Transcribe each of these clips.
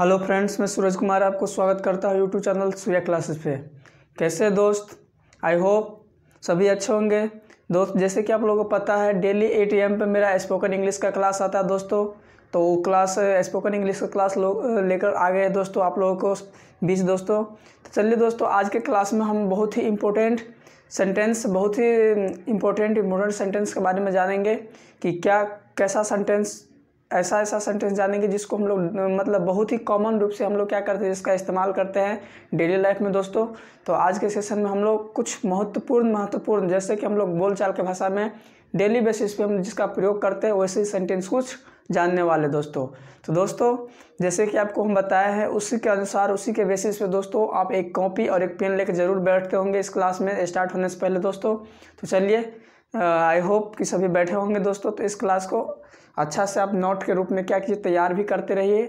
Hello friends, मैं सूरज कुमार आपको स्वागत करता हूँ यूट्यूब चैनल सूर्या क्लासेस पे। कैसे दोस्त? आई होप सभी अच्छे होंगे। दोस्त, जैसे कि आप लोगों को पता है डेली एट एम पे मेरा स्पोकन इंग्लिश का क्लास आता है दोस्तों। तो वो क्लास स्पोकन इंग्लिश का क्लास लेकर आ गए दोस्तों आप लोगों को बीच दोस्तों। तो चलिए दोस्तों, आज के क्लास में हम बहुत ही इम्पोर्टेंट सेंटेंस बहुत ही इम्पोर्टेंट इम्पोर्टेंट सेंटेंस के बारे में जानेंगे कि क्या, कैसा सेंटेंस ऐसा ऐसा सेंटेंस जानेंगे जिसको हम लोग मतलब बहुत ही कॉमन रूप से हम लोग क्या करते हैं, जिसका इस्तेमाल करते हैं डेली लाइफ में दोस्तों। तो आज के सेशन में हम लोग कुछ महत्वपूर्ण महत्वपूर्ण, जैसे कि हम लोग बोलचाल के भाषा में डेली बेसिस पे हम जिसका प्रयोग करते हैं, वैसे सेंटेंस कुछ जानने वाले दोस्तों। तो दोस्तों, जैसे कि आपको हम बताया है, उसी के अनुसार, उसी के बेसिस पे दोस्तों आप एक कॉपी और एक पेन लेकर ज़रूर बैठते होंगे इस क्लास में स्टार्ट होने से पहले दोस्तों। तो चलिए आई होप कि सभी बैठे होंगे दोस्तों तो इस क्लास को अच्छा से आप नोट के रूप में क्या कीजिए, तैयार भी करते रहिए।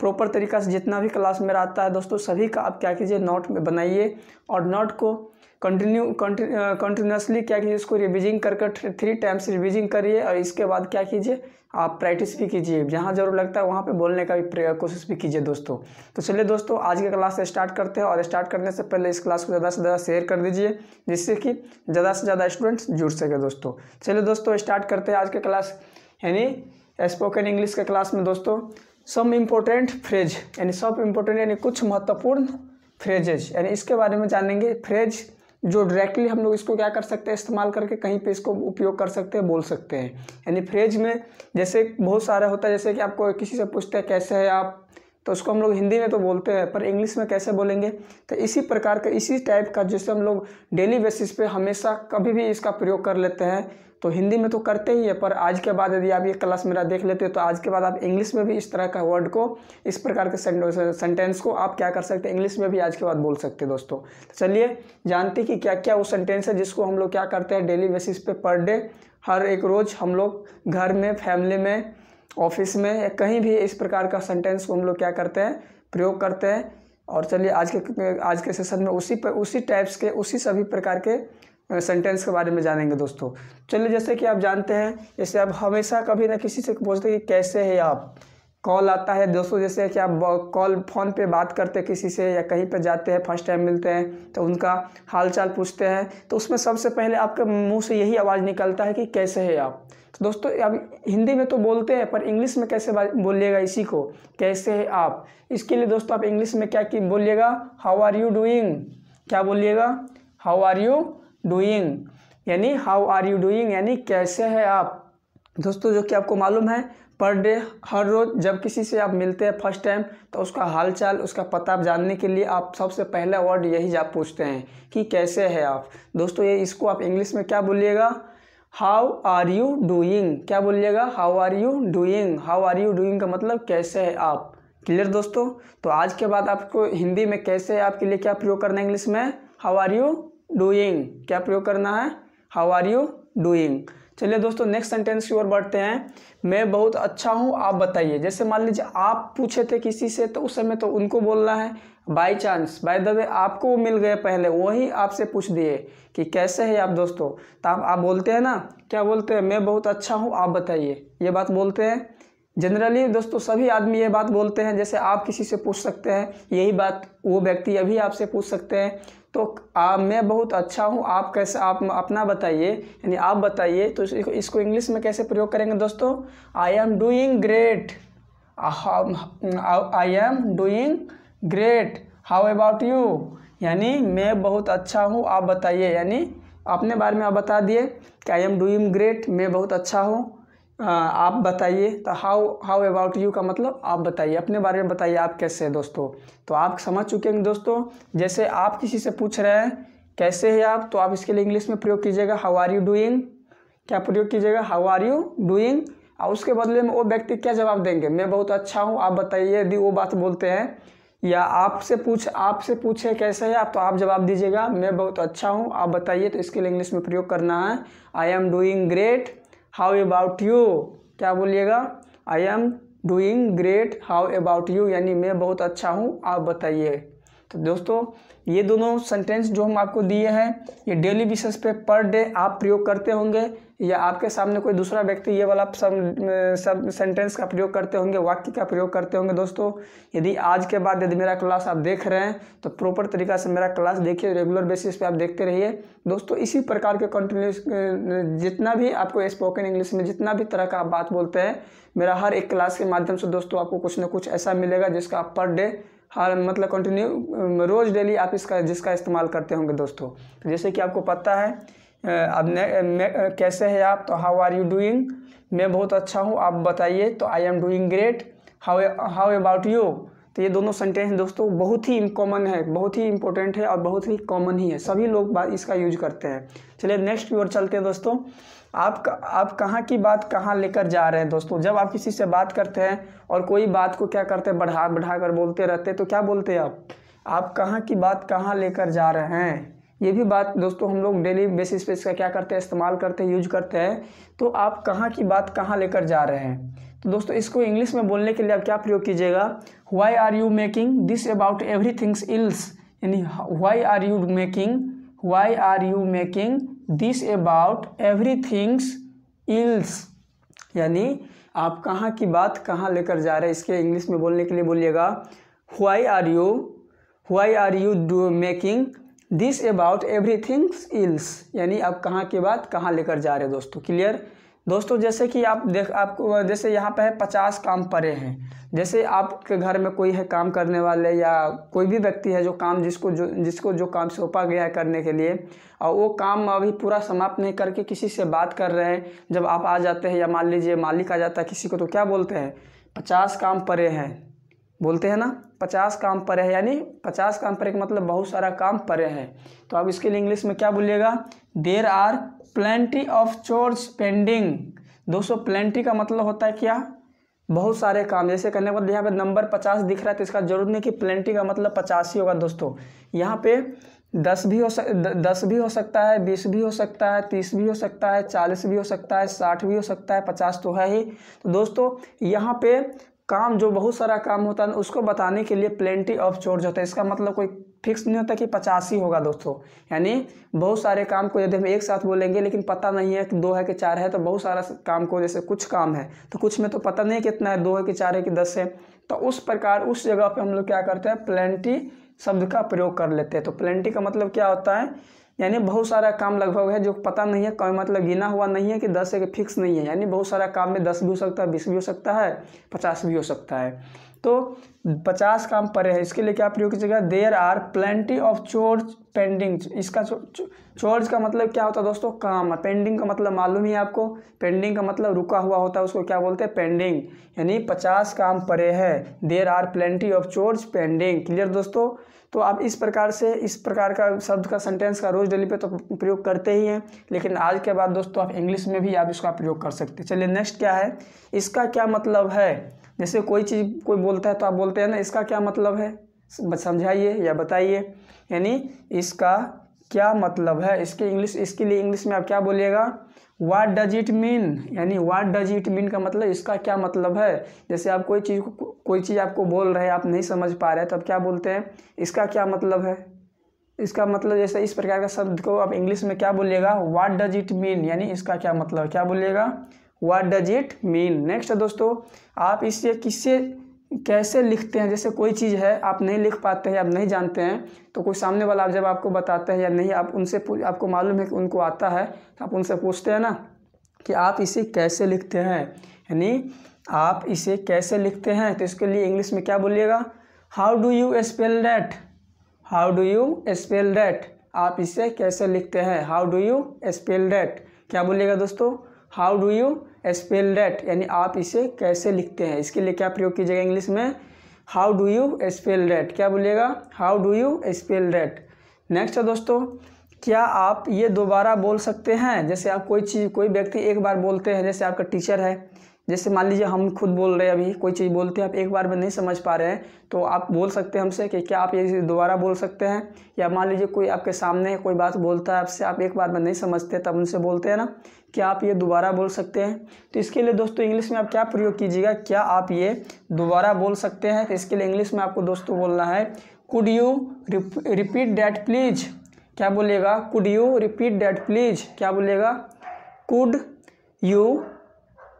प्रॉपर तरीका से जितना भी क्लास मेरा आता है दोस्तों, सभी का आप क्या कीजिए नोट में बनाइए। और नोट को कंटिन्यू कंटिन्यूसली क्या कीजिए, इसको रिविजिंग कर थ्री टाइम्स रिविजिंग करिए। और इसके बाद क्या कीजिए, आप प्रैक्टिस भी कीजिए। जहाँ ज़रूर लगता है वहाँ पे बोलने का भी कोशिश भी कीजिए दोस्तों। तो चलिए दोस्तों, आज के क्लास स्टार्ट करते हैं। और स्टार्ट करने से पहले इस क्लास को ज़्यादा से ज़्यादा शेयर कर दीजिए, जिससे कि ज़्यादा से ज़्यादा स्टूडेंट्स जुड़ सके दोस्तों। चलिए दोस्तों स्टार्ट करते हैं आज के क्लास यानी स्पोकन इंग्लिश के क्लास में दोस्तों सम इम्पोर्टेंट फ्रेज यानी सब इम्पोर्टेंट यानी कुछ महत्वपूर्ण फ्रेजेज यानी इसके बारे में जानेंगे। फ्रेज जो डायरेक्टली हम लोग इसको क्या कर सकते हैं? इस्तेमाल करके कहीं पे इसको उपयोग कर सकते हैं, बोल सकते हैं। यानी फ्रेज में जैसे बहुत सारा होता है, जैसे कि आपको किसी से पूछते हैं, कैसे है आप? तो उसको हम लोग हिंदी में तो बोलते हैं, पर इंग्लिश में कैसे बोलेंगे? तो इसी प्रकार का, इसी टाइप का जिससे हम लोग डेली बेसिस पे हमेशा कभी भी इसका प्रयोग कर लेते हैं। तो हिंदी में तो करते ही है, पर आज के बाद यदि आप ये क्लास मेरा देख लेते हो तो आज के बाद आप इंग्लिश में भी इस तरह का वर्ड को, इस प्रकार के सेंटेंस को आप क्या कर सकते हैं? इंग्लिश में भी आज के बाद बोल सकते हैं दोस्तों। तो चलिए, जानते कि क्या क्या वो सेंटेंस है जिसको हम लोग क्या करते हैं डेली बेसिस पे पर डे हर एक रोज़ हम लोग घर में फैमिली में ऑफ़िस में या कहीं भी इस प्रकार का सेंटेंस को हम लोग क्या करते हैं? प्रयोग करते हैं। और चलिए आज के आज के सेशन में उसी पर, उसी टाइप्स के, उसी सभी प्रकार के सेंटेंस के बारे में जानेंगे दोस्तों। चलिए जैसे कि आप जानते हैं, जैसे आप हमेशा कभी ना किसी से पूछते कि कैसे है आप? कॉल आता है दोस्तों, जैसे कि आप कॉल फ़ोन पे बात करते हैं किसी से या कहीं पे जाते हैं फ़र्स्ट टाइम मिलते हैं तो उनका हाल चाल पूछते हैं तो उसमें सबसे पहले आपके मुँह से यही आवाज़ निकलता है कि कैसे है आप? तो दोस्तों, अब हिंदी में तो बोलते हैं, पर इंग्लिश में कैसे बोलिएगा इसी को? कैसे है आप? इसके लिए दोस्तों, आप इंग्लिश में क्या की बोलिएगा? हाउ आर यू डूइंग क्या बोलिएगा? हाउ आर यू डूइंग यानी हाउ आर यू डूइंग यानी, कैसे है आप? दोस्तों, जो कि आपको मालूम है पर डे हर रोज़ जब किसी से आप मिलते हैं फ़र्स्ट टाइम तो उसका हाल चाल उसका पता आप जानने के लिए आप सबसे पहला वर्ड यही आप पूछते हैं कि कैसे है आप? दोस्तों, ये इसको आप इंग्लिश में क्या बोलिएगा? हाउ आर यू डूइंग क्या बोलिएगा? How are you doing how are you doing का मतलब कैसे है आप? क्लियर दोस्तों? तो आज के बाद आपको हिंदी में कैसे है आपके लिए क्या प्रयोग करना है इंग्लिश में? हाउ आर यू डूइंग क्या प्रयोग करना है? हाउ आर यू डूइंग चलिए दोस्तों नेक्स्ट सेंटेंस की ओर बढ़ते हैं। मैं बहुत अच्छा हूँ आप बताइए। जैसे मान लीजिए आप पूछे थे किसी से तो उस समय तो उनको बोलना है by chance by the way आपको वो मिल गए पहले वही आपसे पूछ दिए कि कैसे है आप दोस्तों? तो आप, आप बोलते हैं ना क्या बोलते हैं? मैं बहुत अच्छा हूँ आप बताइए। ये बात बोलते हैं। जनरली दोस्तों सभी आदमी ये बात बोलते हैं जैसे आप किसी से पूछ सकते हैं यही बात वो व्यक्ति अभी आपसे पूछ सकते हैं। तो आ, मैं बहुत अच्छा हूँ आप कैसे आप अपना बताइए यानी आप बताइए तो इसको इसको इंग्लिश में कैसे प्रयोग करेंगे दोस्तों? I am doing great I am doing great how about you यानी मैं बहुत अच्छा हूँ आप बताइए यानी अपने बारे में आप बता दिए कि आई एम डूइंग ग्रेट मैं बहुत अच्छा हूँ। आप बताइए तो हाउ हाउ अबाउट यू का मतलब आप बताइए, अपने बारे में बताइए आप कैसे हैं दोस्तों? तो आप समझ चुके हैं दोस्तों, जैसे आप किसी से पूछ रहे हैं, कैसे हैं आप तो आप इसके लिए इंग्लिश में प्रयोग कीजिएगा हाउ आर यू डूइंग क्या प्रयोग कीजिएगा हाउ आर यू डूइंग और उसके बदले में वो व्यक्ति क्या जवाब देंगे? मैं बहुत अच्छा हूँ, आप बताइए, यदि वो बात बोलते हैं, या आपसे पूछ, आपसे पूछे कैसे है आप तो आप जवाब दीजिएगा, मैं बहुत अच्छा हूँ, आप बताइए तो इसके लिए इंग्लिश में प्रयोग करना है I am doing great how about you क्या बोलिएगा? I am doing great how about you यानी मैं बहुत अच्छा हूँ। आप बताइए। तो दोस्तों, ये दोनों सेंटेंस जो हम आपको दिए हैं, ये डेली बेसिस पे पर डे आप प्रयोग करते होंगे, या आपके सामने कोई दूसरा व्यक्ति ये वाला सब सब सेंटेंस का प्रयोग करते होंगे, वाक्य का प्रयोग करते होंगे, दोस्तों, यदि आज के बाद यदि मेरा क्लास आप देख रहे हैं तो प्रॉपर तरीका से मेरा क्लास देखिए रेगुलर बेसिस पे आप देखते रहिए। दोस्तों, इसी प्रकार के कंटिन्यूस जितना भी आपको स्पोकन इंग्लिश में जितना भी तरह का आप बात बोलते हैं, मेरा हर एक क्लास के माध्यम से दोस्तों आपको कुछ ना कुछ ऐसा मिलेगा जिसका आप पर डे हर मतलब कंटिन्यू रोज़ डेली आप इसका, जिसका इस्तेमाल करते होंगे दोस्तों। तो जैसे कि आपको पता है अब मैं कैसे है आप? तो हाउ आर यू डूइंग मैं बहुत अच्छा हूँ, आप बताइए। तो I am doing great how how about you तो ये दोनों सेंटेंस दोस्तों। बहुत ही कॉमन है, बहुत ही इंपॉर्टेंट है और बहुत ही कॉमन ही है। सभी लोग इसका यूज़ करते हैं। चलिए नेक्स्ट की ओर चलते हैं दोस्तों। आप आप कहाँ की बात कहाँ लेकर जा रहे हैं दोस्तों? जब आप किसी से बात करते हैं और कोई बात को क्या करते हैं? बढ़ा बढ़ा कर बोलते रहते हैं तो क्या बोलते हैं आप? आप कहाँ की बात कहाँ लेकर जा रहे हैं? ये भी बात दोस्तों हम लोग डेली बेसिस पे इसका क्या करते हैं? इस्तेमाल करते हैं यूज़ करते हैं। तो आप कहाँ की बात कहाँ लेकर जा रहे हैं? तो दोस्तों इसको इंग्लिश में बोलने के लिए आप क्या प्रयोग कीजिएगा? Why are you making this about every things else यानी why are you making why are you making this about every things else यानी आप कहाँ की बात कहाँ लेकर जा रहे हैं, इसके इंग्लिश में बोलने के लिए बोलिएगा why are you why are you do making this about every things else यानी आप कहाँ की बात कहाँ लेकर जा रहे हैं दोस्तों क्लियर दोस्तों, जैसे कि आप देख आपको जैसे यहाँ पे है, पचास काम परे हैं। जैसे आपके घर में कोई है काम करने वाले या कोई भी व्यक्ति है जो काम जिसको जो जिसको जो काम सौंपा गया है करने के लिए और वो काम अभी पूरा समाप्त नहीं करके किसी से बात कर रहे हैं, जब आप आ जाते हैं या मान लीजिए मालिक आ जाता है किसी को तो क्या बोलते हैं? पचास काम परे हैं। बोलते हैं ना, पचास काम पड़े है, यानी पचास काम पड़े का मतलब बहुत सारा काम परे हैं। तो आप इसके लिए इंग्लिश में क्या बोलिएगा? There are plenty of chores pending दोस्तों प्लेंटी का मतलब होता है क्या? बहुत सारे काम। जैसे करने के बाद यहाँ पे नंबर पचास दिख रहा है तो इसका ज़रूरत नहीं कि प्लेंटी का मतलब पचास ही होगा, दोस्तों। यहाँ पे दस भी हो सक, दस भी हो सकता है, बीस भी हो सकता है, तीस भी हो सकता है, चालीस भी हो सकता है, साठ भी हो सकता है, पचास तो है ही। तो दोस्तों, यहाँ पे काम, जो बहुत सारा काम होता है उसको बताने के लिए प्लेंटी ऑफ़ चोर्ज होता है। इसका मतलब कोई फिक्स नहीं होता कि पचास ही होगा दोस्तों। यानी बहुत सारे काम को यदि हम एक साथ बोलेंगे, लेकिन पता नहीं है कि दो है कि चार है तो बहुत सारा काम को जैसे कुछ काम है तो कुछ में तो पता नहीं है कितना है, दो है कि चार है कि दस है। तो उस प्रकार, उस जगह पर हम लोग क्या करते हैं प्लेंटी शब्द का प्रयोग कर लेते हैं। तो प्लेंटी का मतलब क्या होता है? यानी बहुत सारा काम लगभग है जो पता नहीं है, कोई मतलब गिना हुआ नहीं है कि दस है कि फिक्स नहीं है। यानी बहुत सारा काम में दस भी हो सकता है, बीस भी हो सकता है, पचास भी हो सकता है। तो पचास काम पड़े हैं, इसके लिए क्या प्रयोग कीजिएगा? There are plenty of chores pending इसका चोर्ज का मतलब क्या होता है दोस्तों? काम। पेंडिंग का मतलब मालूम ही आपको? पेंडिंग का मतलब रुका हुआ होता है, उसको क्या बोलते हैं? पेंडिंग यानी पचास काम पड़े हैं। There are plenty of chores pending clear दोस्तों? तो आप इस प्रकार से, इस प्रकार का शब्द का सेंटेंस का रोज़ डेली पे तो प्रयोग करते ही हैं। लेकिन आज के बाद दोस्तों आप इंग्लिश में भी आप इसका प्रयोग कर सकते हैं। चलिए नेक्स्ट क्या है? इसका क्या मतलब है? जैसे कोई चीज़, कोई बोलता है तो आप बोलते हैं ना, इसका क्या मतलब है? समझाइए या बताइए। यानी इसका क्या मतलब है? इसके इंग्लिश इसके लिए इंग्लिश में आप क्या बोलिएगा? वाट डज इट मीन यानी वाट डज इट मीन का मतलब इसका क्या मतलब है? जैसे आप कोई चीज़ को, कोई चीज़ आपको बोल रहे हैं, आप नहीं समझ पा रहे तो आप क्या बोलते हैं? इसका क्या मतलब है? इसका मतलब जैसे इस प्रकार का शब्द को आप इंग्लिश में क्या बोलिएगा? वाट डज इट मीन यानी इसका क्या मतलब? क्या बोलिएगा? What does it mean next है दोस्तों, आप इससे किससे कैसे लिखते हैं? जैसे कोई चीज़ है, आप नहीं लिख पाते हैं आप नहीं जानते हैं तो कोई सामने वाला आप जब आपको बताते हैं या नहीं, आप उनसे आपको मालूम है कि उनको आता है तो आप उनसे पूछते हैं ना कि आप इसे कैसे लिखते हैं? यानी आप इसे कैसे लिखते हैं? तो इसके लिए इंग्लिश में क्या बोलिएगा? How do you spell that how do you spell that आप इसे कैसे लिखते हैं? How do you spell that क्या बोलिएगा दोस्तों? How do you spell that यानी आप इसे कैसे लिखते हैं? इसके लिए क्या प्रयोग कीजिएगा इंग्लिश में? How do you spell that क्या बोलिएगा? How do you spell that next है दोस्तों, क्या आप ये दोबारा बोल सकते हैं? जैसे आप कोई चीज़, कोई व्यक्ति एक बार बोलते हैं, जैसे आपका टीचर है जैसे मान लीजिए हम खुद बोल रहे हैं, अभी कोई चीज़ बोलते हैं, आप एक बार में नहीं समझ पा रहे हैं तो आप बोल सकते हैं हमसे कि क्या आप ये चीज़ दोबारा बोल सकते हैं? या मान लीजिए कोई आपके सामने कोई बात बोलता है, आपसे आप एक बार में नहीं समझते, तब उनसे बोलते हैं ना, क्या आप ये दोबारा बोल सकते हैं? तो इसके लिए दोस्तों इंग्लिश में आप क्या प्रयोग कीजिएगा? क्या आप ये दोबारा बोल सकते हैं? तो इसके लिए इंग्लिश में आपको दोस्तों बोलना है could you repeat that please क्या बोलेगा could you repeat that please क्या बोलेगा could you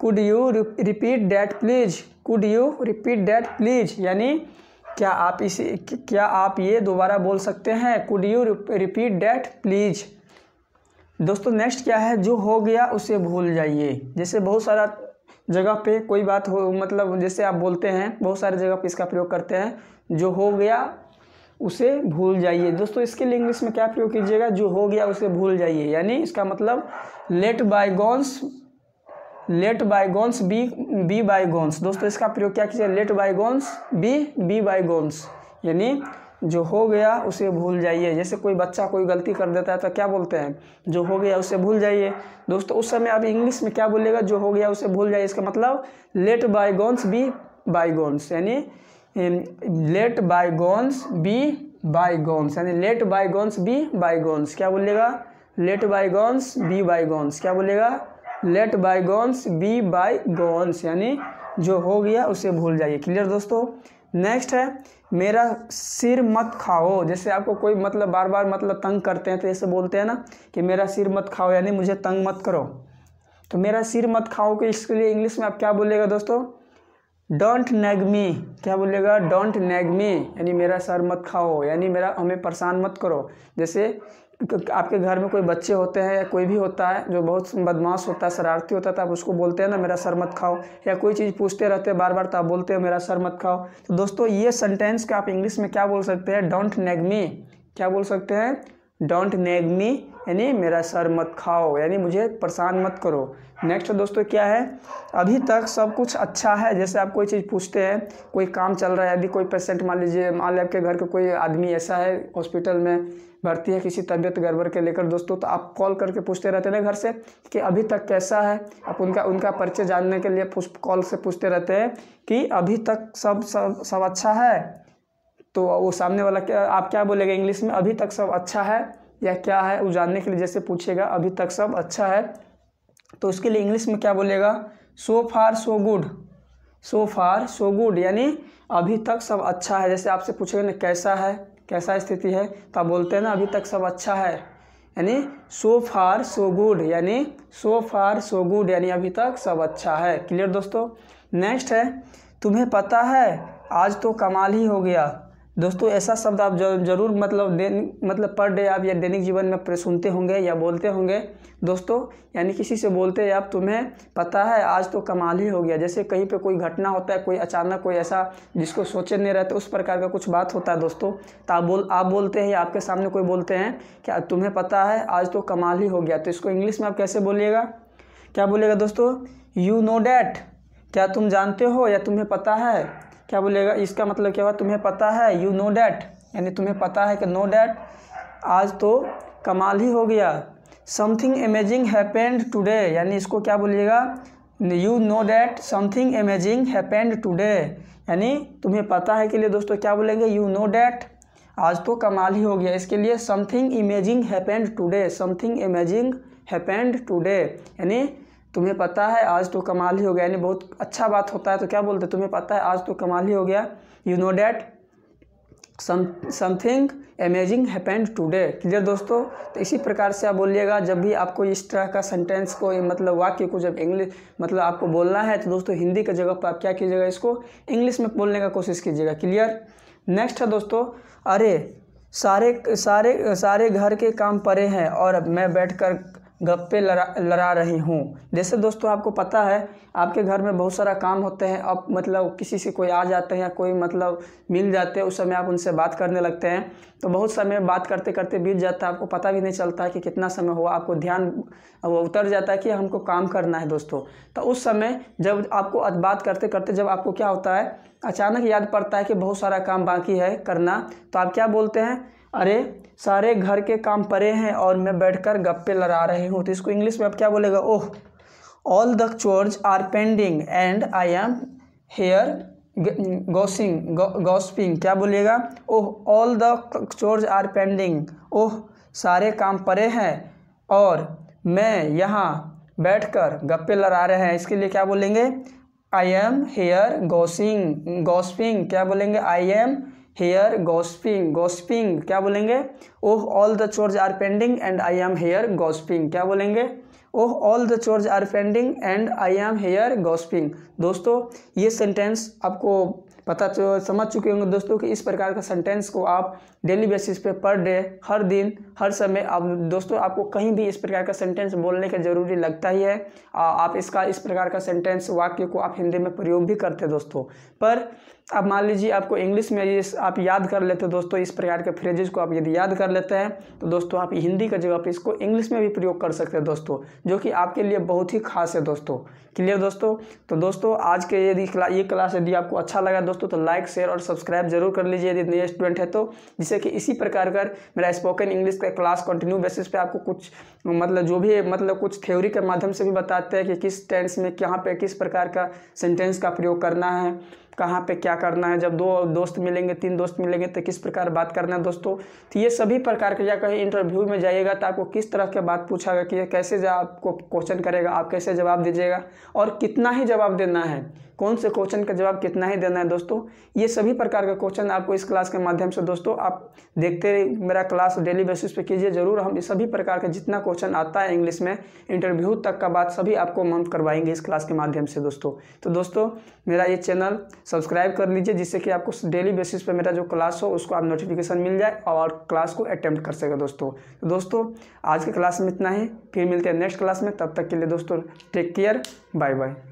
could you repeat that please could you repeat that please यानी क्या आप इसे, क्या आप ये दोबारा बोल सकते हैं? Could you repeat that please दोस्तों नेक्स्ट क्या है? जो हो गया, उसे भूल जाइए। जैसे बहुत सारा जगह पे कोई बात हो मतलब जैसे आप बोलते हैं, बहुत सारे जगह पे इसका प्रयोग करते हैं। जो हो गया, उसे भूल जाइए। दोस्तों, इसके लिए इंग्लिश में क्या प्रयोग कीजिएगा? जो हो गया, उसे भूल जाइए। यानी इसका मतलब let bygones let bygones be be bygones दोस्तों, इसका प्रयोग क्या कीजिए let bygones be be bygones यानी जो हो गया, उसे भूल जाइए। जैसे कोई बच्चा कोई गलती कर देता है तो क्या बोलते हैं? जो हो गया, उसे भूल जाइए। दोस्तों, उस समय आप इंग्लिश में क्या बोलेगा जो हो गया, उसे भूल जाइए। इसका मतलब लेट बाईगॉन्स बी बाईगॉन्स यानी लेट बाईगॉन्स बी बाईगॉन्स यानी लेट बाईगॉन्स बी बाईगॉन्स क्या बोलेगा लेट बाईगॉन्स बी बाईगॉन्स क्या बोलेगा लेट बाईगॉन्स बी बाईगॉन्स यानी जो हो गया उसे भूल जाइए। क्लियर दोस्तों? नेक्स्ट है, मेरा सिर मत खाओ। जैसे आपको कोई मतलब बार बार मतलब तंग करते हैं तो ऐसे बोलते हैं ना कि मेरा सिर मत खाओ, यानी मुझे तंग मत करो। तो मेरा सिर मत खाओ कि इसके लिए इंग्लिश में आप क्या बोलेगा दोस्तों? डोंट नेग मी क्या बोलेगा? डोंट नेग मी यानी मेरा सर मत खाओ, यानी मेरा, हमें परेशान मत करो। जैसे आपके घर में कोई बच्चे होते हैं या कोई भी होता है, जो बहुत बदमाश होता है, शरारती होता है तो आप उसको बोलते हैं ना, मेरा सर मत खाओ, या कोई चीज़ पूछते रहते हैं बार बार तो आप बोलते हो, मेरा सर मत खाओ। तो दोस्तों, ये सेंटेंस का आप इंग्लिश में क्या बोल सकते हैं? डोंट नेग मी क्या बोल सकते हैं? डोंट नेग मी यानी मेरा सर मत खाओ, यानी मुझे परेशान मत करो। नेक्स्ट दोस्तों क्या है? अभी तक सब कुछ अच्छा है। जैसे आप कोई चीज़ पूछते हैं, कोई काम चल रहा है यदि कोई पेशेंट मान लीजिए मान लीजिए आपके घर के कोई आदमी ऐसा है हॉस्पिटल में भर्ती है, किसी तबीयत गड़बड़ के लेकर, दोस्तों तो आप कॉल करके पूछते रहते हैं घर से कि अभी तक कैसा है? आप उनका उनका परिचय जानने के लिए कॉल से पूछते रहते हैं कि अभी तक सब सब सब अच्छा है? तो वो सामने वाला क्या, आप क्या बोलेगा इंग्लिश में? अभी तक सब अच्छा है? या क्या है, वो जानने के लिए जैसे पूछेगा, अभी तक सब अच्छा है? तो उसके लिए इंग्लिश में क्या बोलेगा? सो फार सो गुड सो फार सो गुड यानी अभी तक सब अच्छा है। जैसे आपसे पूछेगा ना, कैसा है? कैसा स्थिति है? तो आप बोलते हैं ना, अभी तक सब अच्छा है। यानी सो फार सो गुड यानी सो फार सो गुड यानी अभी तक सब अच्छा है। क्लियर दोस्तों? नेक्स्ट है, तुम्हें पता है, आज तो कमाल ही हो गया। दोस्तों, ऐसा शब्द आप ज़रूर मतलब मतलब पर डे आप या दैनिक जीवन में सुनते होंगे या बोलते होंगे। दोस्तों, यानी किसी से बोलते हैं आप, तुम्हें पता है, आज तो कमाल ही हो गया। जैसे कहीं पे कोई घटना होता है, कोई अचानक कोई ऐसा जिसको सोचे नहीं रहते, उस प्रकार का कुछ बात होता है दोस्तों। तो आप बोल, आप बोलते हैं या आपके सामने कोई बोलते हैं क्या तुम्हें पता है, आज तो कमाल ही हो गया। तो इसको इंग्लिश में आप कैसे बोलिएगा? क्या बोलेगा दोस्तों? यू नो डैट क्या तुम जानते हो या तुम्हें पता है? क्या बोलेगा? इसका मतलब क्या हुआ? तुम्हें पता है यू नो डैट यानी तुम्हें पता है कि नो डैट आज तो कमाल ही हो गया। समथिंग अमेजिंग हैपेंड टुडे यानी इसको क्या बोलिएगा? You know that something amazing happened today यानी तुम्हें पता है के लिए दोस्तों क्या बोलेंगे? यू नो डैट आज तो कमाल ही हो गया। इसके लिए something amazing happened today something amazing happened today यानी तुम्हें पता है, आज तो कमाल ही हो गया। यानी बहुत अच्छा बात होता है तो क्या बोलते तुम्हें पता है, आज तो कमाल ही हो गया। You know that something amazing happened today clear दोस्तों? तो इसी प्रकार से आप बोलिएगा, जब भी आपको इस तरह का सेंटेंस को मतलब वाक्य को जब इंग्लिश मतलब आपको बोलना है तो दोस्तों, हिंदी की जगह पर आप क्या कीजिएगा इसको? इंग्लिश में बोलने का कोशिश कीजिएगा। क्लियर नेक्स्ट है दोस्तों, अरे, सारे सारे सारे घर के काम परे हैं, और मैं बैठकर गप्पे लड़ा लड़ा रही हूँ। जैसे दोस्तों, आपको पता है, आपके घर में बहुत सारा काम होते हैं। अब मतलब किसी से कोई आ जाते हैं या कोई मतलब मिल जाते हैं, उस समय आप उनसे बात करने लगते हैं। तो बहुत समय बात करते करते बीत जाता है, आपको पता भी नहीं चलता है कि कितना समय हुआ। आपको ध्यान, वो उतर जाता है कि हमको काम करना है दोस्तों। तो उस समय जब आपको बात करते करते जब आपको क्या होता है, अचानक याद पड़ता है कि बहुत सारा काम बाकी है करना। तो आप क्या बोलते हैं? अरे सारे घर के काम परे हैं और मैं बैठकर गप्पे लड़ा रही हूँ। तो इसको इंग्लिश में आप क्या बोलेगा? ओह all the chores are pending and I am here gossiping gossiping क्या बोलिएगा? ओह all the chores are pending oh, सारे काम परे हैं और मैं यहाँ बैठकर गप्पे लड़ा रहे हैं। इसके लिए क्या बोलेंगे? I am here gasping gasping क्या बोलेंगे? I am here gossiping gossiping, क्या बोलेंगे? ओह, all the chores are pending and I am here gossiping, क्या बोलेंगे? ओह, all the chores are pending and I am here gossiping. दोस्तों, ये सेंटेंस आपको पता तो समझ चुके होंगे दोस्तों कि इस प्रकार का सेंटेंस को आप डेली बेसिस पे पर डे, हर दिन हर समय आप दोस्तों आपको कहीं भी इस प्रकार का सेंटेंस बोलने का ज़रूरी लगता ही है। आप इसका, इस प्रकार का सेंटेंस वाक्य को आप हिंदी में प्रयोग भी करते दोस्तों। पर अब मान लीजिए आपको इंग्लिश में ये आप याद कर लेते दोस्तों, इस प्रकार के फ्रेजेस को आप यदि याद कर लेते हैं तो दोस्तों आप हिंदी का जगह पर इसको इंग्लिश में भी प्रयोग कर सकते हैं दोस्तों, जो कि आपके लिए बहुत ही खास है दोस्तों। क्लियर दोस्तों? तो दोस्तों, आज के यदि ये क्लास यदि आपको अच्छा लगा दोस्तों तो लाइक शेयर और सब्सक्राइब ज़रूर कर लीजिए, यदि नए स्टूडेंट है तो जिससे कि इसी प्रकार का मेरा स्पोकन इंग्लिश का क्लास कंटिन्यू बेसिस पे आपको कुछ मतलब जो भी मतलब कुछ थ्योरी के माध्यम से भी बताते हैं कि किस टेंस में कहाँ पे किस प्रकार का सेंटेंस का प्रयोग करना है, कहाँ पे क्या करना है, जब दो दोस्त मिलेंगे, तीन दोस्त मिलेंगे तो किस प्रकार बात करना है दोस्तों। तो ये सभी प्रकार के या कहीं इंटरव्यू में जाइएगा तो आपको किस तरह के बात पूछागा कि कैसे आपको क्वेश्चन करेगा, आप कैसे जवाब दीजिएगा और कितना ही जवाब देना है कौन से क्वेश्चन का जवाब कितना ही देना है दोस्तों, ये सभी प्रकार का क्वेश्चन आपको इस क्लास के माध्यम से दोस्तों आप देखते रहे मेरा क्लास डेली बेसिस पे कीजिए, ज़रूर हम सभी प्रकार का जितना क्वेश्चन आता है इंग्लिश में, इंटरव्यू तक का बात सभी आपको हम करवाएँगे इस क्लास के माध्यम से दोस्तों। तो दोस्तों, मेरा ये चैनल सब्सक्राइब कर लीजिए, जिससे कि आपको डेली बेसिस पर मेरा जो क्लास हो, उसको आप नोटिफिकेशन मिल जाए और क्लास को अटैम्प्ट कर सके दोस्तों। तो दोस्तों, आज के क्लास में इतना ही, फिर मिलते हैं नेक्स्ट क्लास में, तब तक के लिए दोस्तों, टेक केयर, बाय बाय।